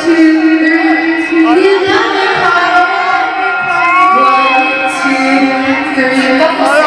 One, two, three, four.